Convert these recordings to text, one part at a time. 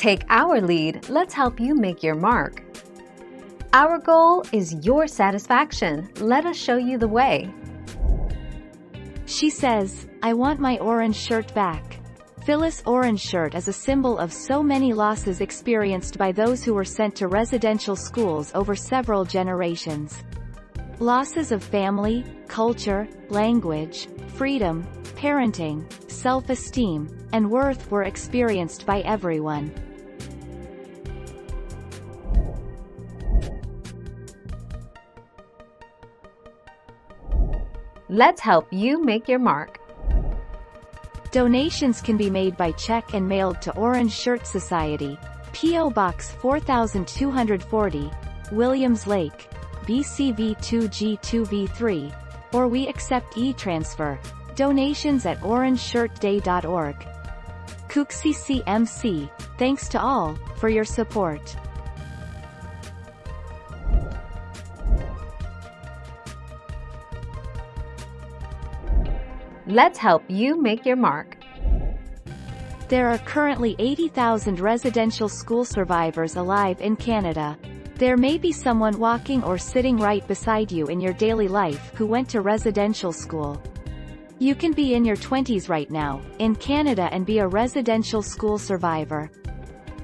Take our lead, let's help you make your mark. Our goal is your satisfaction. Let us show you the way. She says, I want my orange shirt back. Phyllis Orange Shirt is a symbol of so many losses experienced by those who were sent to residential schools over several generations. Losses of family, culture, language, freedom, parenting, self-esteem, and worth were experienced by everyone. Let's help you make your mark. Donations can be made by check and mailed to Orange Shirt Society, P.O. Box 4240, Williams Lake, BCV2G2V3, or we accept e-transfer. Donations at orangeshirtday.org. CMC, thanks to all, for your support. Let's help you make your mark. There are currently 80,000 residential school survivors alive in Canada. There may be someone walking or sitting right beside you in your daily life who went to residential school. You can be in your 20s right now, in Canada and be a residential school survivor.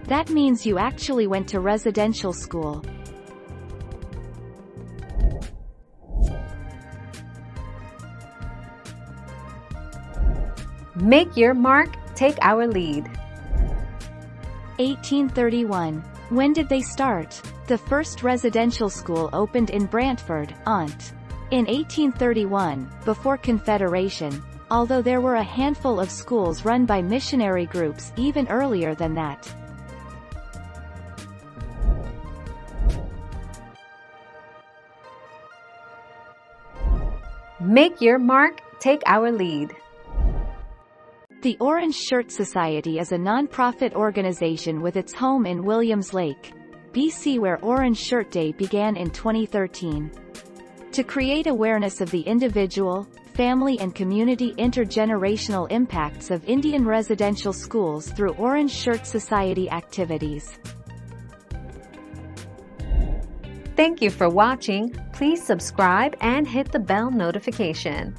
That means you actually went to residential school. Make your mark, take our lead. 1831. When did they start? The first residential school opened in Brantford, Ont. In 1831, before Confederation, although there were a handful of schools run by missionary groups even earlier than that. Make your mark, take our lead. The Orange Shirt Society is a non-profit organization with its home in Williams Lake, BC where Orange Shirt Day began in 2013. To create awareness of the individual, family and community intergenerational impacts of Indian residential schools through Orange Shirt Society activities. Thank you for watching. Please subscribe and hit the bell notification.